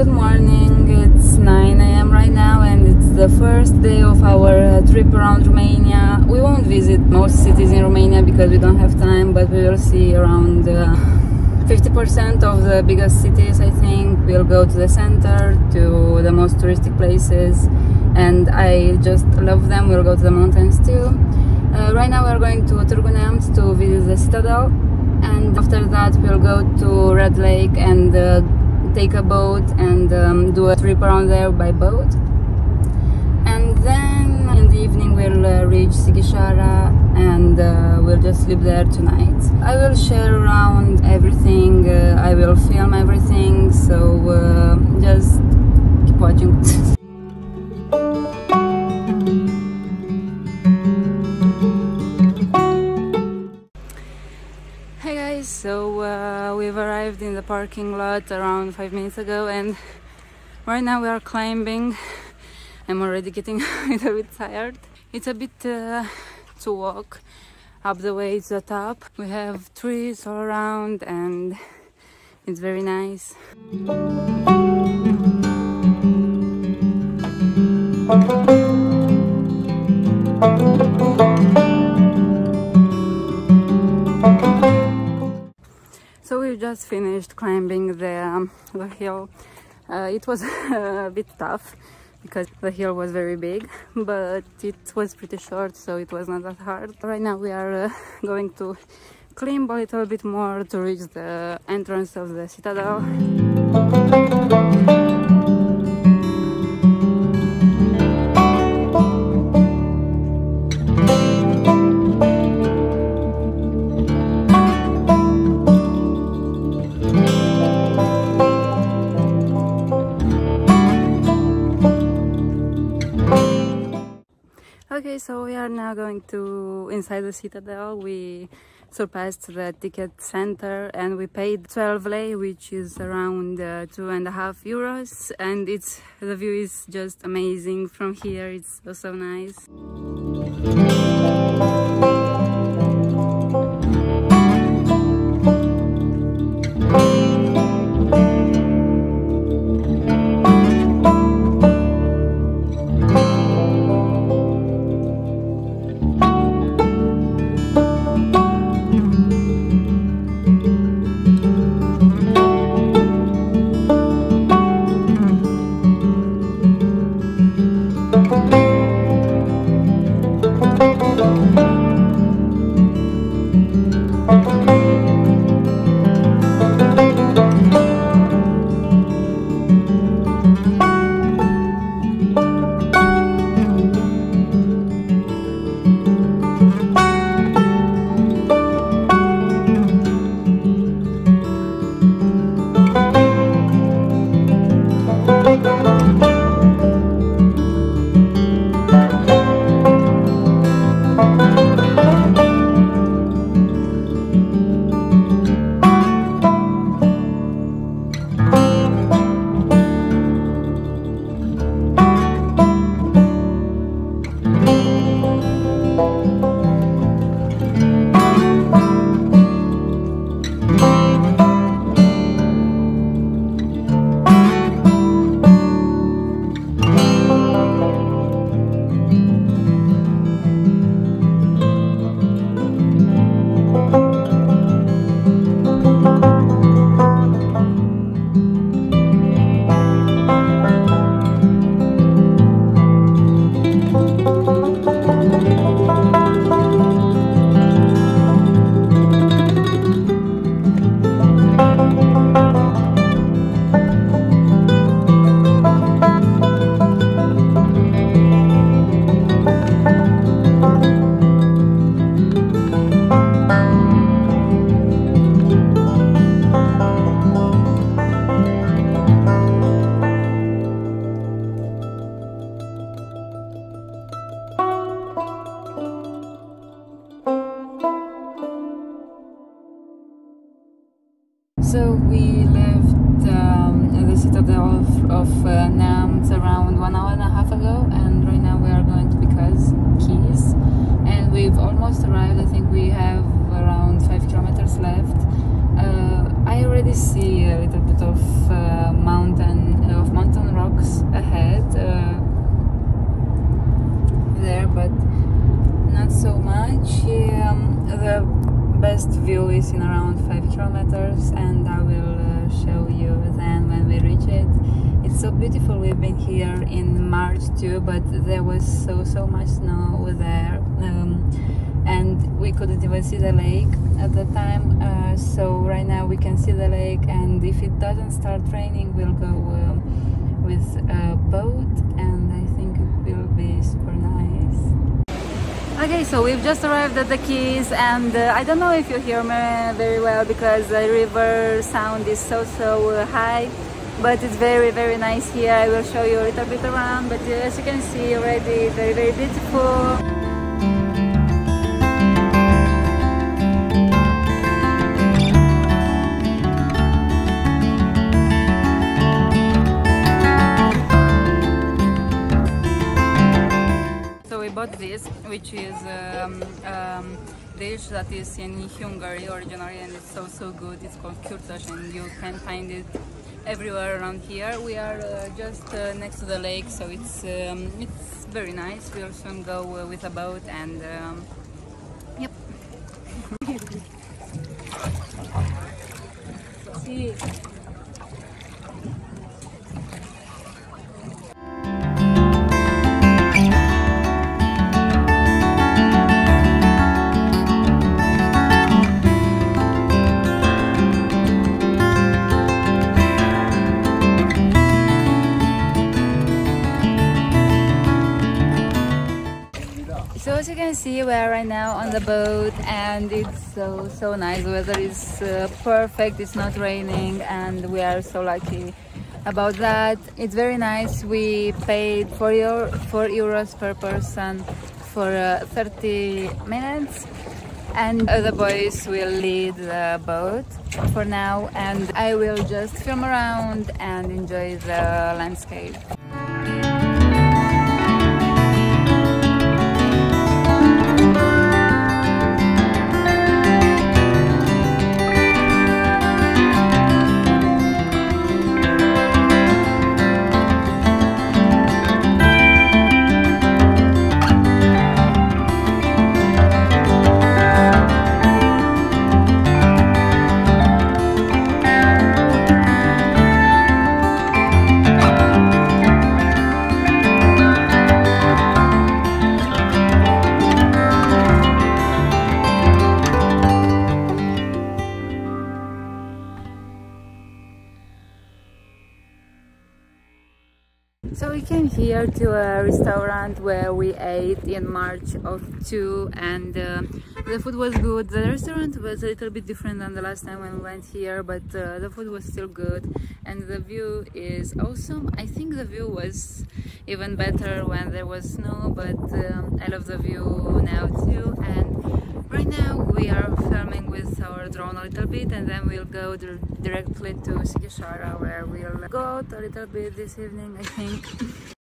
good morning. It's 9 a.m. right now, and it's the first day of our uh, trip around Romania. We won't visit most cities in Romania because we don't have time, but we will see around uh, 50% of the biggest cities, I think. We'll go to the center, to the most touristic places, and I just love them. We'll go to the mountains too. Uh, right now, we're going to Târgu to visit the citadel, and after that, we'll go to Red Lake and uh, take a boat and um, do a trip around there by boat. And then in the evening we'll uh, reach Sighișoara and uh, we'll just sleep there tonight. I will share around everything, uh, I will film everything, so uh, just parking lot around five minutes ago and right now we are climbing. I'm already getting a little bit tired. It's a bit uh, to walk up the way to the top. We have trees all around and it's very nice. So we just finished climbing the, um, the hill. Uh, it was a bit tough because the hill was very big, but it was pretty short, so it was not that hard. Right now we are uh, going to climb a little bit more to reach the entrance of the citadel. So we are now going to inside the citadel. We surpassed the ticket center and we paid 12 lei, which is around uh, two and a half euros. And it's the view is just amazing from here. It's so, so nice. So we left um, the citadel of, of uh, Neamț around one hour and a half ago, and right now we are going to Bicaz Keys, and we've almost arrived. I think we have around five kilometers left. Uh, I already see a little bit of uh, mountain of mountain rocks ahead uh, there, but not so much. The best view is in around 5 kilometers and I will uh, show you then when we reach it. It's so beautiful, we've been here in March too, but there was so so much snow there um, and we couldn't even see the lake at the time uh, so right now we can see the lake and if it doesn't start raining we'll go um, with a boat and Okay, so we've just arrived at the Keys and uh, I don't know if you hear me very well because the river sound is so so high but it's very very nice here. I will show you a little bit around but uh, as you can see already very very beautiful. This, which is um, um, dish that is in Hungary originally and it's so so good. It's called kurtos and you can find it everywhere around here. We are uh, just uh, next to the lake, so it's um, it's very nice. We'll soon go uh, with a boat and um, yep. See. See we are right now on the boat and it's so so nice. The weather is uh, perfect. It's not raining and we are so lucky about that. It's very nice. We paid 4 euro 4 euros per person for uh, 30 minutes and the boys will lead the boat for now and I will just film around and enjoy the landscape here to a restaurant where we ate in March of 2 and uh, the food was good. The restaurant was a little bit different than the last time when we went here but uh, the food was still good and the view is awesome. I think the view was even better when there was snow but um, I love the view now too and right now we are filming with our drone a little bit and then we'll go directly to Sighisoara where we'll go out a little bit this evening I think